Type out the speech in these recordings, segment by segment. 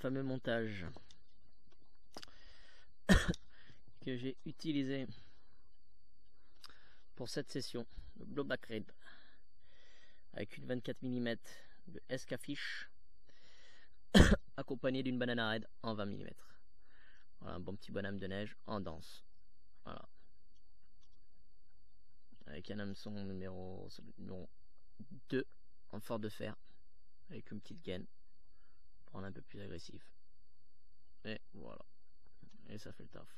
fameux montage que j'ai utilisé pour cette session, le Blowback Raid, avec une 24 mm de Escafiche, accompagné d'une banana raid en 20 mm. Voilà, un bon petit bonhomme de neige en danse. Voilà. Avec un hameçon numéro, numéro 2 en fort de fer, avec une petite gaine un peu plus agressif. Et voilà. Et ça fait le taf.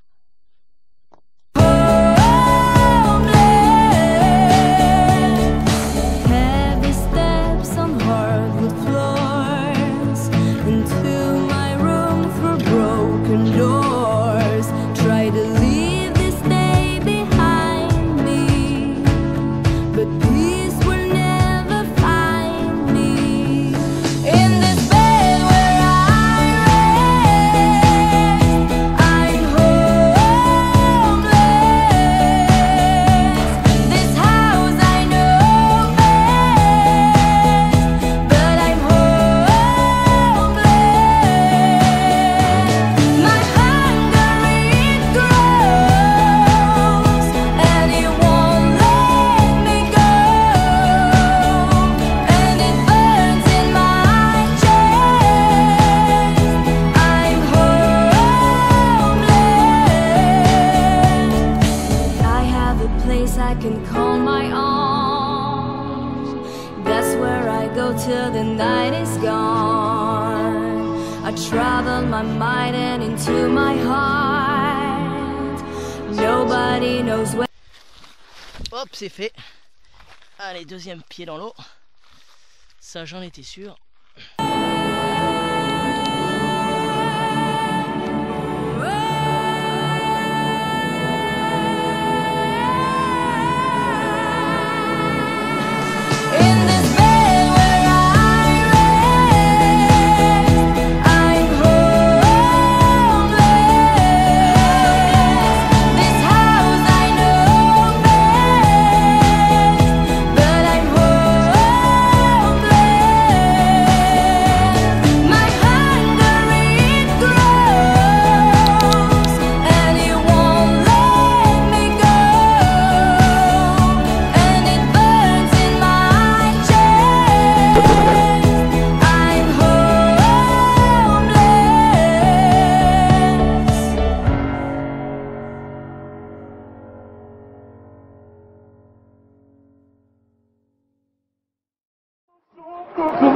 Till the night is gone. I travel my mind and into my heart. Nobody knows where. Hop, c'est fait. Allez, deuxième pied dans l'eau. Ça, j'en étais sûr. Good